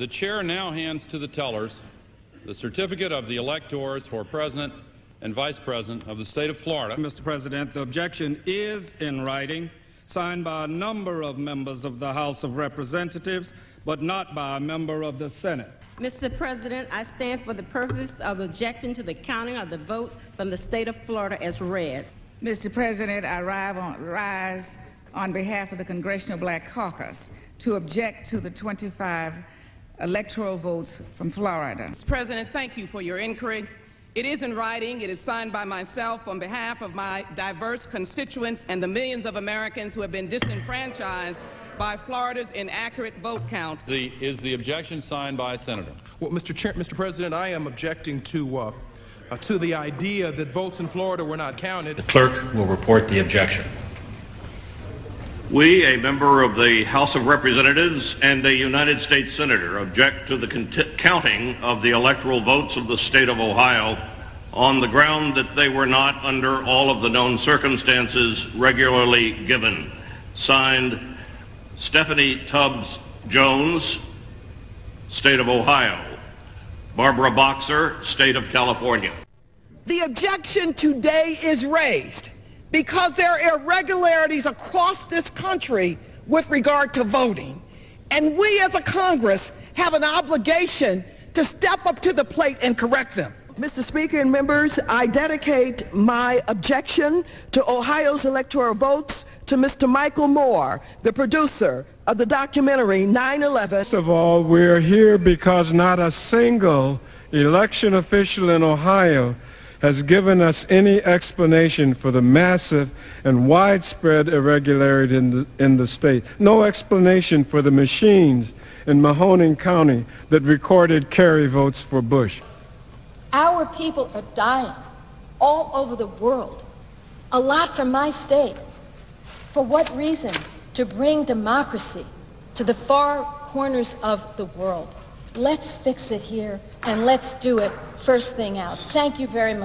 The chair now hands to the tellers the certificate of the electors for President and Vice President of the state of Florida. Mr. President, the objection is in writing, signed by a number of members of the House of Representatives, but not by a member of the Senate. Mr. President, I stand for the purpose of objecting to the counting of the vote from the state of Florida as read. Mr. President, I rise on, rise on behalf of the Congressional Black Caucus to object to the 25 electoral votes from Florida. Mr. President, thank you for your inquiry. It is in writing. It is signed by myself on behalf of my diverse constituents and the millions of Americans who have been disenfranchised by Florida's inaccurate vote count. The, is the objection signed by a senator? Well, Mr. Chair, Mr. President, I am objecting to uh, uh, to the idea that votes in Florida were not counted. The clerk will report the objection. We, a member of the House of Representatives and a United States Senator, object to the counting of the electoral votes of the state of Ohio on the ground that they were not, under all of the known circumstances, regularly given. Signed, Stephanie Tubbs Jones, State of Ohio. Barbara Boxer, State of California. The objection today is raised because there are irregularities across this country with regard to voting. And we as a Congress have an obligation to step up to the plate and correct them. Mr. Speaker and members, I dedicate my objection to Ohio's electoral votes to Mr. Michael Moore, the producer of the documentary 9-11. First of all, we're here because not a single election official in Ohio has given us any explanation for the massive and widespread irregularity in the, in the state. No explanation for the machines in Mahoning County that recorded Kerry votes for Bush. Our people are dying all over the world. A lot from my state. For what reason? To bring democracy to the far corners of the world. Let's fix it here and let's do it first thing out. Thank you very much.